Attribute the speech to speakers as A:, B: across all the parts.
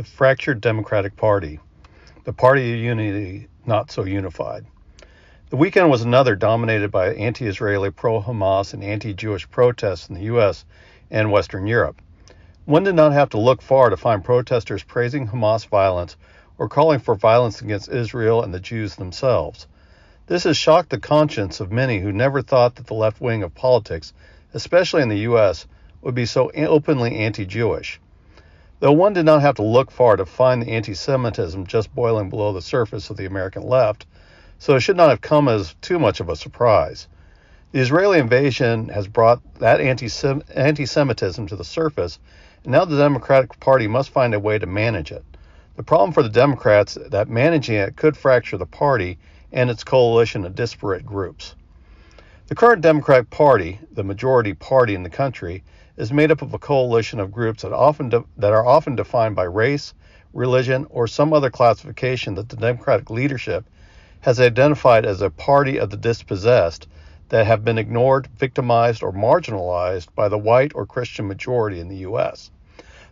A: the fractured Democratic Party, the party of unity not so unified. The weekend was another dominated by anti Israeli, pro Hamas, and anti Jewish protests in the U.S. and Western Europe. One did not have to look far to find protesters praising Hamas violence or calling for violence against Israel and the Jews themselves. This has shocked the conscience of many who never thought that the left wing of politics, especially in the U.S., would be so openly anti Jewish. Though one did not have to look far to find the anti Semitism just boiling below the surface of the American left, so it should not have come as too much of a surprise. The Israeli invasion has brought that anti Semitism to the surface, and now the Democratic Party must find a way to manage it. The problem for the Democrats that managing it could fracture the party and its coalition of disparate groups. The current Democratic Party, the majority party in the country, is made up of a coalition of groups that often de- that are often defined by race, religion, or some other classification that the Democratic leadership has identified as a party of the dispossessed that have been ignored, victimized, or marginalized by the white or Christian majority in the U.S.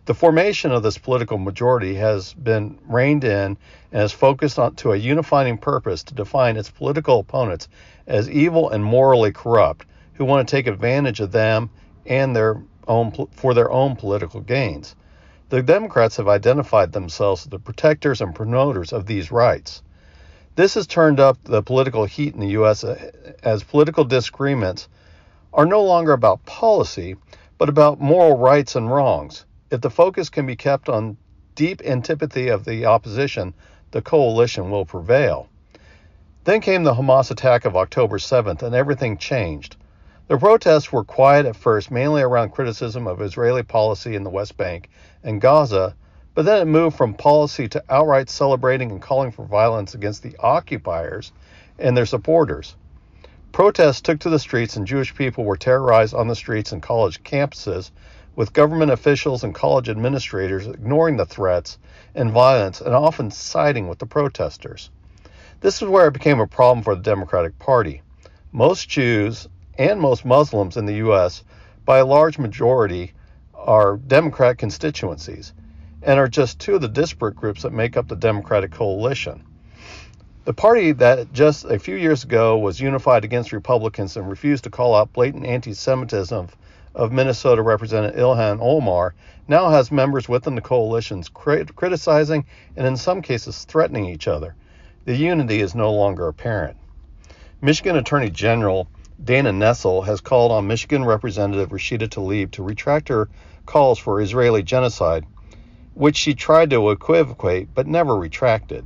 A: The formation of this political majority has been reined in and is focused on to a unifying purpose to define its political opponents as evil and morally corrupt who want to take advantage of them and their own for their own political gains. The Democrats have identified themselves as the protectors and promoters of these rights. This has turned up the political heat in the U.S. Uh, as political disagreements are no longer about policy, but about moral rights and wrongs. If the focus can be kept on deep antipathy of the opposition, the coalition will prevail. Then came the Hamas attack of October 7th, and everything changed. The protests were quiet at first, mainly around criticism of Israeli policy in the West Bank and Gaza, but then it moved from policy to outright celebrating and calling for violence against the occupiers and their supporters. Protests took to the streets, and Jewish people were terrorized on the streets and college campuses, with government officials and college administrators ignoring the threats and violence and often siding with the protesters. This is where it became a problem for the Democratic Party. Most Jews and most Muslims in the U.S., by a large majority, are Democrat constituencies and are just two of the disparate groups that make up the Democratic coalition. The party that just a few years ago was unified against Republicans and refused to call out blatant anti Semitism of Minnesota Representative Ilhan Omar now has members within the coalitions criticizing and in some cases threatening each other. The unity is no longer apparent. Michigan Attorney General Dana Nessel has called on Michigan Representative Rashida Tlaib to retract her calls for Israeli genocide which she tried to equivocate but never retracted.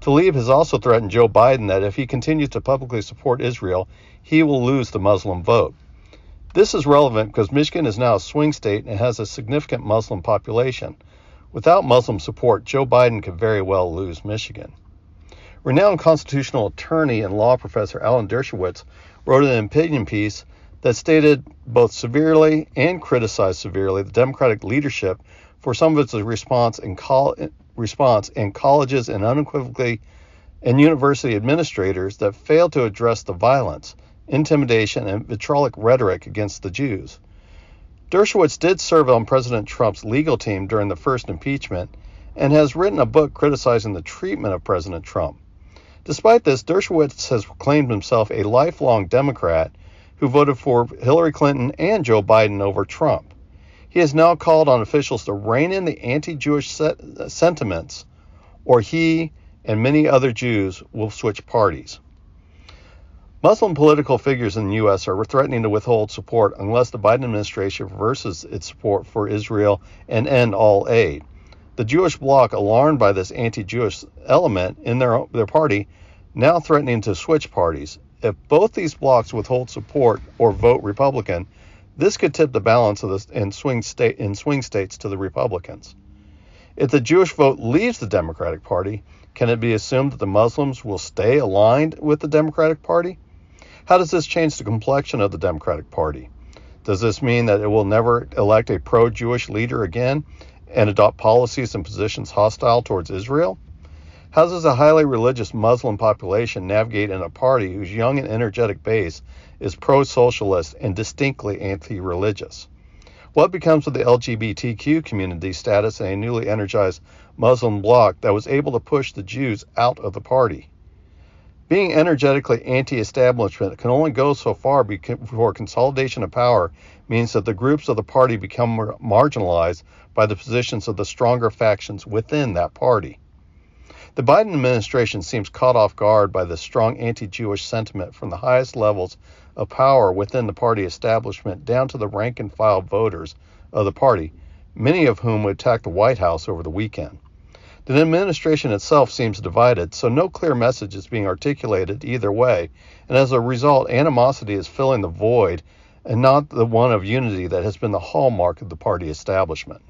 A: Tlaib has also threatened Joe Biden that if he continues to publicly support Israel, he will lose the Muslim vote. This is relevant because Michigan is now a swing state and has a significant Muslim population. Without Muslim support, Joe Biden could very well lose Michigan. Renowned constitutional attorney and law professor Alan Dershowitz wrote an opinion piece that stated both severely and criticized severely the Democratic leadership for some of its response in, col- response in colleges and unequivocally and university administrators that failed to address the violence, intimidation, and vitriolic rhetoric against the Jews. Dershowitz did serve on President Trump's legal team during the first impeachment and has written a book criticizing the treatment of President Trump. Despite this, Dershowitz has claimed himself a lifelong Democrat who voted for Hillary Clinton and Joe Biden over Trump. He has now called on officials to rein in the anti Jewish sentiments, or he and many other Jews will switch parties. Muslim political figures in the U.S. are threatening to withhold support unless the Biden administration reverses its support for Israel and end all aid. The Jewish bloc, alarmed by this anti Jewish element in their, their party, now threatening to switch parties. If both these blocs withhold support or vote Republican, this could tip the balance of this in swing state in swing states to the Republicans. If the Jewish vote leaves the Democratic Party, can it be assumed that the Muslims will stay aligned with the Democratic Party? How does this change the complexion of the Democratic Party? Does this mean that it will never elect a pro Jewish leader again and adopt policies and positions hostile towards Israel? How does a highly religious Muslim population navigate in a party whose young and energetic base is pro socialist and distinctly anti religious? What becomes of the LGBTQ community status in a newly energized Muslim bloc that was able to push the Jews out of the party? Being energetically anti establishment can only go so far before consolidation of power means that the groups of the party become marginalized by the positions of the stronger factions within that party. The Biden administration seems caught off guard by the strong anti Jewish sentiment from the highest levels of power within the party establishment down to the rank and file voters of the party, many of whom attacked the White House over the weekend. The administration itself seems divided, so no clear message is being articulated either way, and as a result, animosity is filling the void and not the one of unity that has been the hallmark of the party establishment.